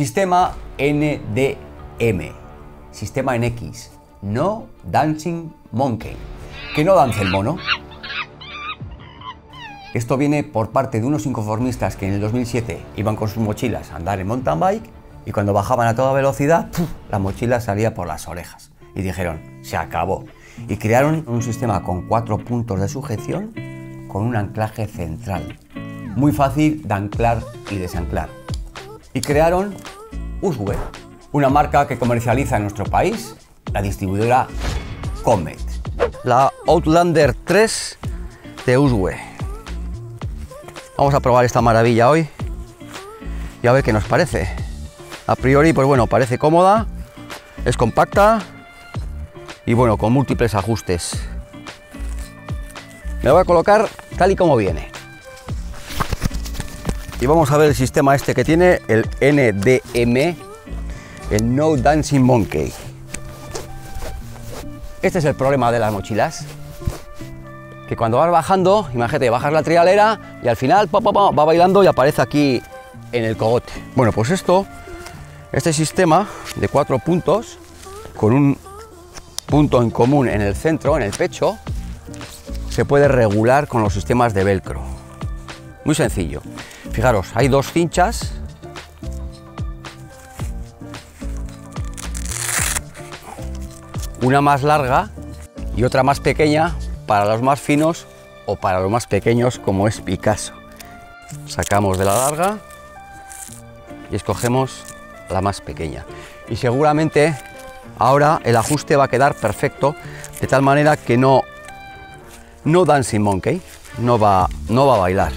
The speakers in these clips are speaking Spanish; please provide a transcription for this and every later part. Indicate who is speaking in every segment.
Speaker 1: Sistema NDM, sistema en X, No Dancing Monkey, que no dance el mono. Esto viene por parte de unos inconformistas que en el 2007 iban con sus mochilas a andar en mountain bike y cuando bajaban a toda velocidad, la mochila salía por las orejas. Y dijeron, se acabó. Y crearon un sistema con cuatro puntos de sujeción con un anclaje central. Muy fácil de anclar y desanclar y crearon Uswe, una marca que comercializa en nuestro país la distribuidora Comet.
Speaker 2: La Outlander 3 de Uswe. Vamos a probar esta maravilla hoy y a ver qué nos parece. A priori, pues bueno, parece cómoda, es compacta y bueno, con múltiples ajustes. Me voy a colocar tal y como viene y vamos a ver el sistema este que tiene, el NDM, el No Dancing Monkey. Este es el problema de las mochilas, que cuando vas bajando, imagínate, bajas la trialera y al final va bailando y aparece aquí en el cogote. Bueno, pues esto, este sistema de cuatro puntos, con un punto en común en el centro, en el pecho, se puede regular con los sistemas de velcro. Muy sencillo. Fijaros, hay dos cinchas. Una más larga y otra más pequeña para los más finos o para los más pequeños como es Picasso. Sacamos de la larga y escogemos la más pequeña. Y seguramente ahora el ajuste va a quedar perfecto de tal manera que no, no Dancing Monkey, no va, no va a bailar.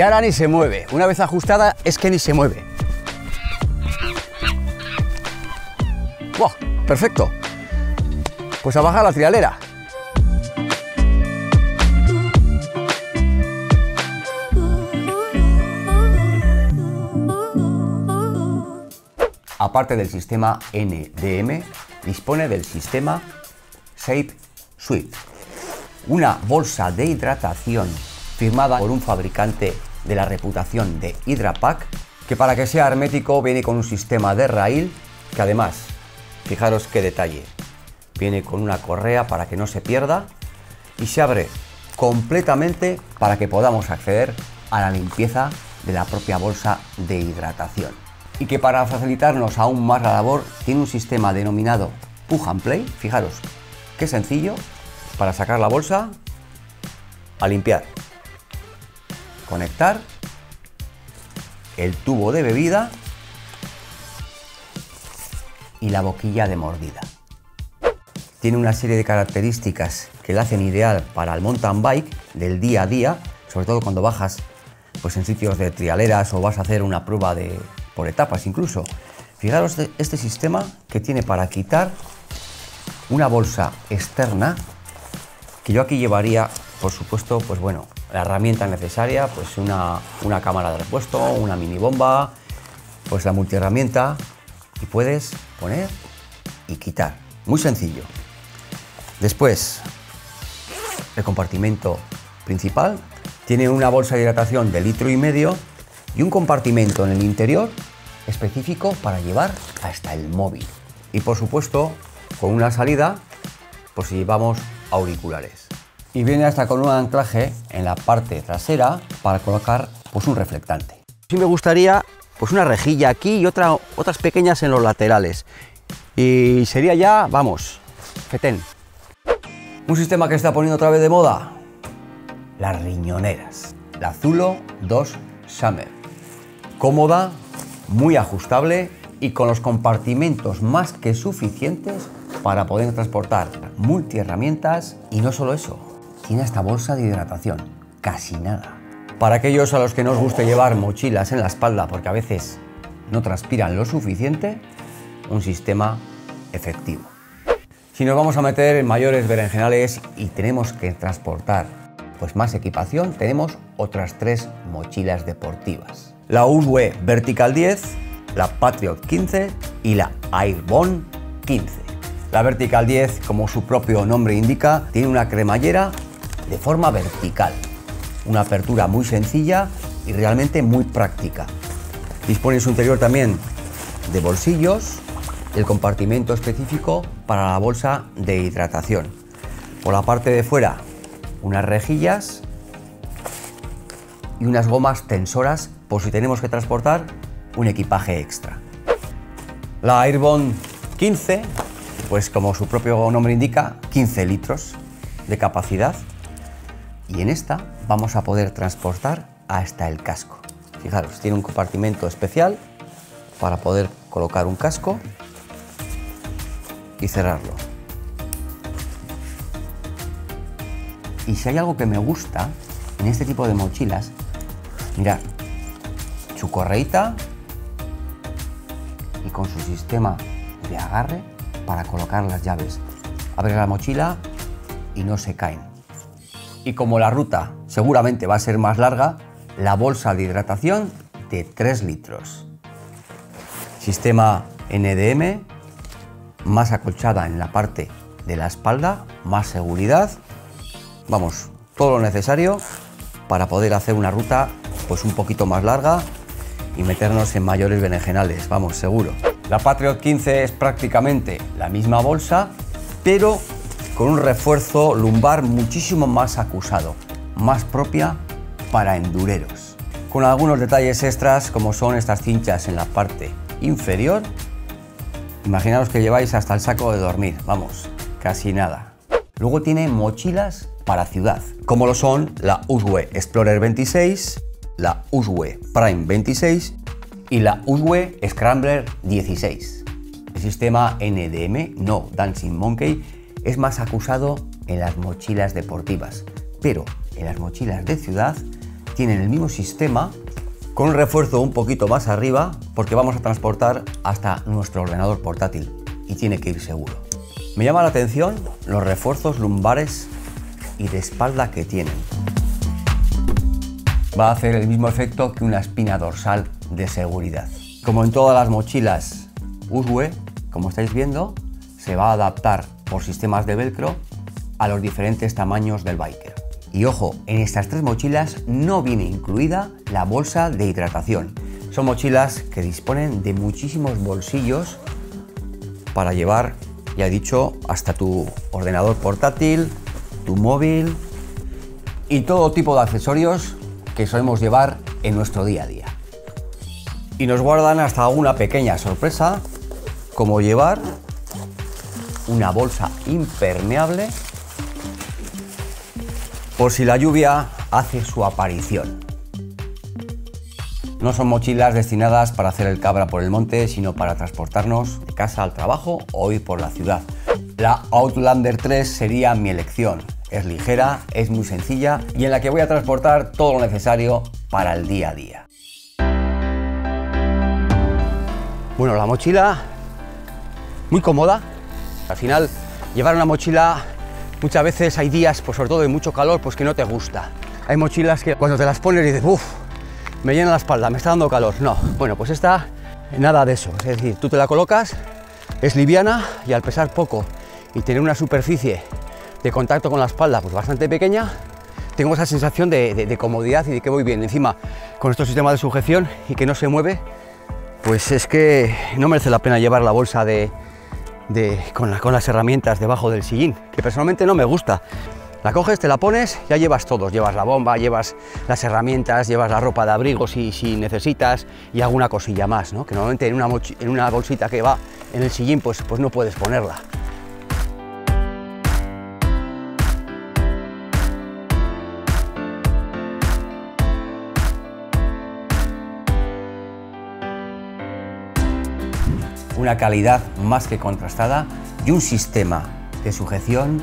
Speaker 1: Y ahora ni se mueve. Una vez ajustada es que ni se mueve. ¡Wow! Perfecto. Pues a bajar la trialera. Aparte del sistema NDM, dispone del sistema Shape Suite, una bolsa de hidratación firmada por un fabricante de la reputación de Hydrapack, que para que sea hermético viene con un sistema de raíl que además, fijaros qué detalle, viene con una correa para que no se pierda y se abre completamente para que podamos acceder a la limpieza de la propia bolsa de hidratación. Y que para facilitarnos aún más la labor tiene un sistema denominado Push and Play, fijaros qué sencillo, para sacar la bolsa a limpiar conectar el tubo de bebida y la boquilla de mordida. Tiene una serie de características que la hacen ideal para el mountain bike del día a día, sobre todo cuando bajas pues, en sitios de trialeras o vas a hacer una prueba de, por etapas incluso. Fijaros este sistema que tiene para quitar una bolsa externa que yo aquí llevaría, por supuesto, pues bueno, la herramienta necesaria, pues una, una cámara de repuesto, una mini bomba, pues la multiherramienta y puedes poner y quitar. Muy sencillo. Después, el compartimento principal tiene una bolsa de hidratación de litro y medio y un compartimento en el interior específico para llevar hasta el móvil. Y por supuesto, con una salida, por si llevamos auriculares y viene hasta con un anclaje en la parte trasera para colocar pues, un reflectante.
Speaker 2: Sí me gustaría pues una rejilla aquí y otra, otras pequeñas en los laterales. Y sería ya, vamos, fetén.
Speaker 1: Un sistema que está poniendo otra vez de moda, las riñoneras. La Zulo 2 Summer. Cómoda, muy ajustable y con los compartimentos más que suficientes para poder transportar multiherramientas y no solo eso, tiene esta bolsa de hidratación, casi nada. Para aquellos a los que no os guste llevar mochilas en la espalda porque a veces no transpiran lo suficiente, un sistema efectivo. Si nos vamos a meter en mayores berenjenales y tenemos que transportar pues más equipación, tenemos otras tres mochilas deportivas. La Uswe Vertical 10, la Patriot 15 y la Airborne 15. La Vertical 10, como su propio nombre indica, tiene una cremallera de forma vertical, una apertura muy sencilla y realmente muy práctica. Dispone en su interior también de bolsillos, el compartimento específico para la bolsa de hidratación. Por la parte de fuera, unas rejillas y unas gomas tensoras por si tenemos que transportar un equipaje extra. La Airbone 15, pues como su propio nombre indica, 15 litros de capacidad. Y en esta vamos a poder transportar hasta el casco. Fijaros, tiene un compartimento especial para poder colocar un casco y cerrarlo. Y si hay algo que me gusta en este tipo de mochilas, mirad, su correita y con su sistema de agarre para colocar las llaves. Abre la mochila y no se caen. Y como la ruta seguramente va a ser más larga, la bolsa de hidratación de 3 litros. Sistema NDM, más acolchada en la parte de la espalda, más seguridad. Vamos, todo lo necesario para poder hacer una ruta pues un poquito más larga y meternos en mayores berenjenales, vamos, seguro. La Patriot 15 es prácticamente la misma bolsa, pero con un refuerzo lumbar muchísimo más acusado, más propia para endureros. Con algunos detalles extras como son estas cinchas en la parte inferior. Imaginaos que lleváis hasta el saco de dormir, vamos, casi nada. Luego tiene mochilas para ciudad, como lo son la Uswe Explorer 26, la Uswe Prime 26 y la Uswe Scrambler 16. El sistema NDM, no Dancing Monkey, es más acusado en las mochilas deportivas, pero en las mochilas de ciudad tienen el mismo sistema con un refuerzo un poquito más arriba porque vamos a transportar hasta nuestro ordenador portátil y tiene que ir seguro. Me llama la atención los refuerzos lumbares y de espalda que tienen. Va a hacer el mismo efecto que una espina dorsal de seguridad. Como en todas las mochilas Uswe, como estáis viendo, se va a adaptar por sistemas de velcro a los diferentes tamaños del biker. Y ojo, en estas tres mochilas no viene incluida la bolsa de hidratación. Son mochilas que disponen de muchísimos bolsillos para llevar, ya he dicho, hasta tu ordenador portátil, tu móvil y todo tipo de accesorios que solemos llevar en nuestro día a día. Y nos guardan hasta una pequeña sorpresa, como llevar una bolsa impermeable por si la lluvia hace su aparición. No son mochilas destinadas para hacer el cabra por el monte, sino para transportarnos de casa al trabajo o ir por la ciudad. La Outlander 3 sería mi elección. Es ligera, es muy sencilla y en la que voy a transportar todo lo necesario para el día a día. Bueno, la mochila muy cómoda. Al final, llevar una mochila Muchas veces hay días, pues sobre todo de mucho calor, pues que no te gusta. Hay mochilas que cuando te las pones dices, uff, me llena la espalda, me está dando calor. No, bueno, pues esta, nada de eso. Es decir, tú te la colocas, es liviana y al pesar poco y tener una superficie de contacto con la espalda pues bastante pequeña, tengo esa sensación de, comodidad y de que voy bien. Encima, con estos sistemas de sujeción y que no se mueve, pues es que no merece la pena llevar la bolsa de, con, las herramientas debajo del sillín, que personalmente no me gusta. La coges, te la pones, ya llevas todos, llevas la bomba, llevas las herramientas, llevas la ropa de abrigo si, si necesitas y alguna cosilla más, ¿no? que normalmente en una, en una bolsita que va en el sillín pues, pues no puedes ponerla. Una calidad más que contrastada y un sistema de sujeción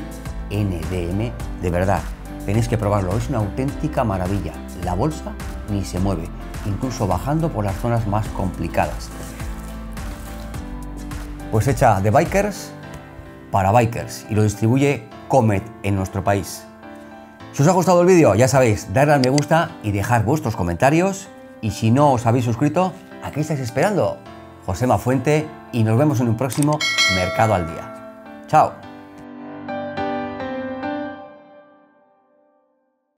Speaker 1: NDM de verdad. Tenéis que probarlo, es una auténtica maravilla. la bolsa ni se mueve, incluso bajando por las zonas más complicadas. Pues hecha de bikers para bikers y lo distribuye Comet en nuestro país. Si os ha gustado el vídeo, ya sabéis, darle al me gusta y dejar vuestros comentarios. Y si no os habéis suscrito, ¿a qué estáis esperando? Josema Fuente y nos vemos en un próximo Mercado al Día. ¡Chao!